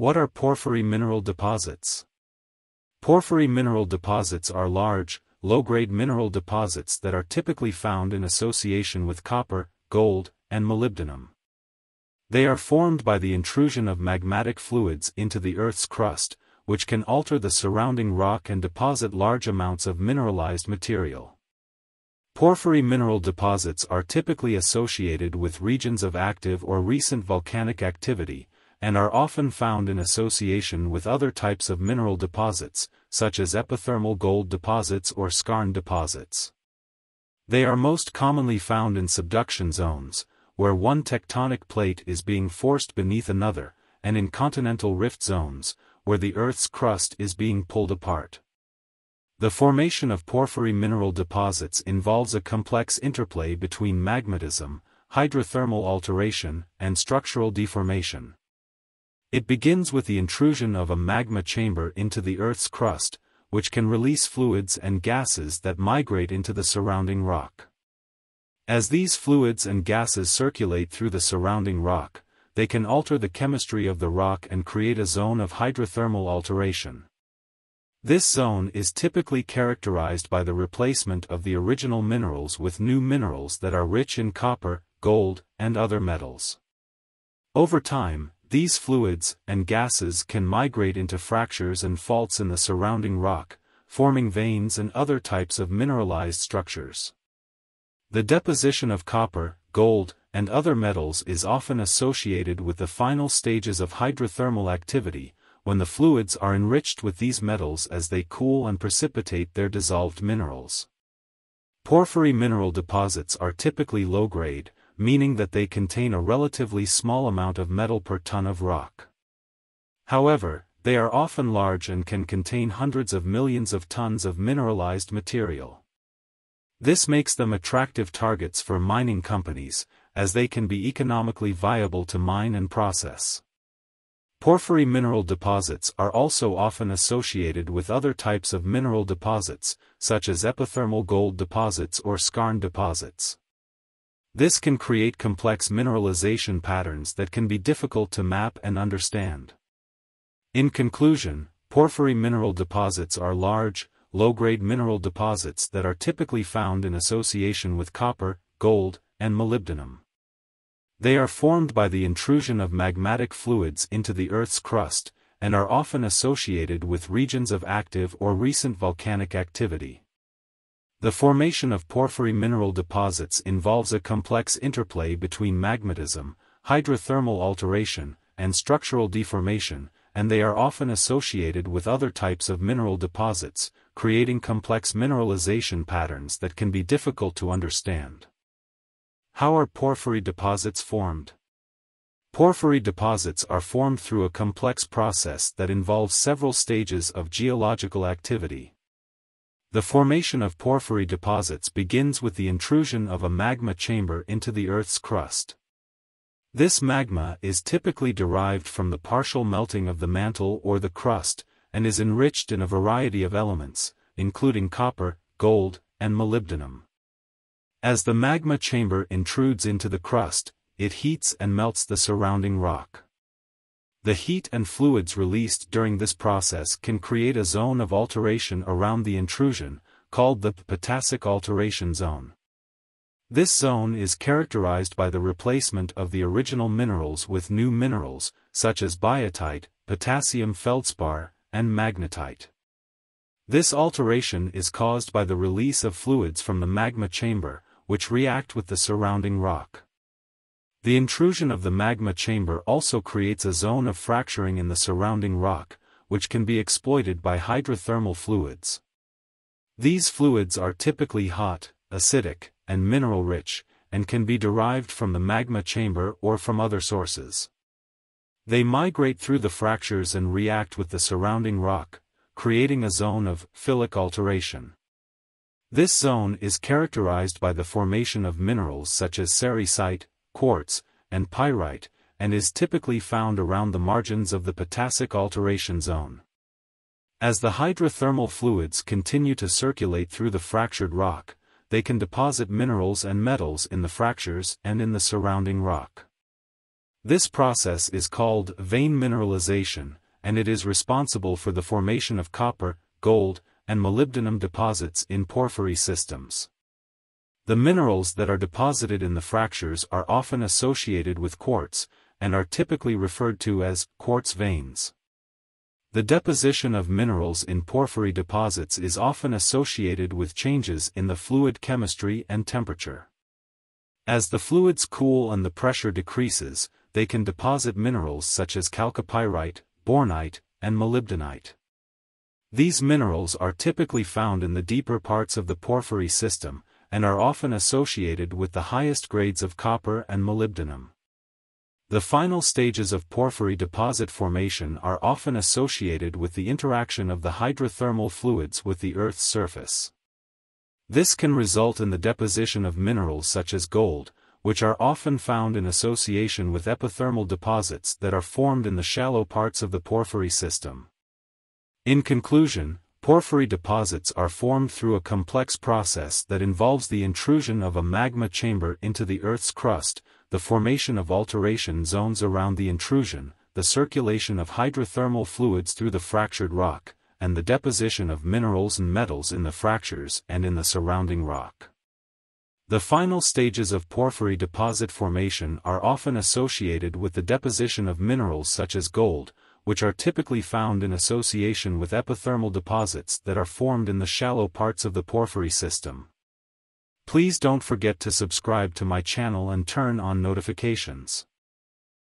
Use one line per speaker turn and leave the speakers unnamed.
What are porphyry mineral deposits? Porphyry mineral deposits are large, low-grade mineral deposits that are typically found in association with copper, gold, and molybdenum. They are formed by the intrusion of magmatic fluids into the Earth's crust, which can alter the surrounding rock and deposit large amounts of mineralized material. Porphyry mineral deposits are typically associated with regions of active or recent volcanic activity, and are often found in association with other types of mineral deposits, such as epithermal gold deposits or skarn deposits. They are most commonly found in subduction zones, where one tectonic plate is being forced beneath another, and in continental rift zones, where the Earth's crust is being pulled apart. The formation of porphyry mineral deposits involves a complex interplay between magmatism, hydrothermal alteration, and structural deformation. It begins with the intrusion of a magma chamber into the Earth's crust, which can release fluids and gases that migrate into the surrounding rock. As these fluids and gases circulate through the surrounding rock, they can alter the chemistry of the rock and create a zone of hydrothermal alteration. This zone is typically characterized by the replacement of the original minerals with new minerals that are rich in copper, gold, and other metals. Over time, these fluids and gases can migrate into fractures and faults in the surrounding rock, forming veins and other types of mineralized structures. The deposition of copper, gold, and other metals is often associated with the final stages of hydrothermal activity, when the fluids are enriched with these metals as they cool and precipitate their dissolved minerals. Porphyry mineral deposits are typically low-grade, meaning that they contain a relatively small amount of metal per ton of rock. However, they are often large and can contain hundreds of millions of tons of mineralized material. This makes them attractive targets for mining companies, as they can be economically viable to mine and process. Porphyry mineral deposits are also often associated with other types of mineral deposits, such as epithermal gold deposits or skarn deposits. This can create complex mineralization patterns that can be difficult to map and understand. In conclusion, porphyry mineral deposits are large, low-grade mineral deposits that are typically found in association with copper, gold, and molybdenum. They are formed by the intrusion of magmatic fluids into the Earth's crust, and are often associated with regions of active or recent volcanic activity. The formation of porphyry mineral deposits involves a complex interplay between magmatism, hydrothermal alteration, and structural deformation, and they are often associated with other types of mineral deposits, creating complex mineralization patterns that can be difficult to understand. How are porphyry deposits formed? Porphyry deposits are formed through a complex process that involves several stages of geological activity. The formation of porphyry deposits begins with the intrusion of a magma chamber into the Earth's crust. This magma is typically derived from the partial melting of the mantle or the crust, and is enriched in a variety of elements, including copper, gold, and molybdenum. As the magma chamber intrudes into the crust, it heats and melts the surrounding rock. The heat and fluids released during this process can create a zone of alteration around the intrusion, called the potassic alteration zone. This zone is characterized by the replacement of the original minerals with new minerals, such as biotite, potassium feldspar, and magnetite. This alteration is caused by the release of fluids from the magma chamber, which react with the surrounding rock. The intrusion of the magma chamber also creates a zone of fracturing in the surrounding rock, which can be exploited by hydrothermal fluids. These fluids are typically hot, acidic, and mineral-rich, and can be derived from the magma chamber or from other sources. They migrate through the fractures and react with the surrounding rock, creating a zone of phyllic alteration. This zone is characterized by the formation of minerals such as sericite, quartz, and pyrite, and is typically found around the margins of the potassic alteration zone. As the hydrothermal fluids continue to circulate through the fractured rock, they can deposit minerals and metals in the fractures and in the surrounding rock. This process is called vein mineralization, and it is responsible for the formation of copper, gold, and molybdenum deposits in porphyry systems. The minerals that are deposited in the fractures are often associated with quartz, and are typically referred to as quartz veins. The deposition of minerals in porphyry deposits is often associated with changes in the fluid chemistry and temperature. As the fluids cool and the pressure decreases, they can deposit minerals such as chalcopyrite, bornite, and molybdenite. These minerals are typically found in the deeper parts of the porphyry system, and are often associated with the highest grades of copper and molybdenum. The final stages of porphyry deposit formation are often associated with the interaction of the hydrothermal fluids with the Earth's surface. This can result in the deposition of minerals such as gold, which are often found in association with epithermal deposits that are formed in the shallow parts of the porphyry system. In conclusion, porphyry deposits are formed through a complex process that involves the intrusion of a magma chamber into the Earth's crust, the formation of alteration zones around the intrusion, the circulation of hydrothermal fluids through the fractured rock, and the deposition of minerals and metals in the fractures and in the surrounding rock. The final stages of porphyry deposit formation are often associated with the deposition of minerals such as gold, which are typically found in association with epithermal deposits that are formed in the shallow parts of the porphyry system. Please don't forget to subscribe to my channel and turn on notifications.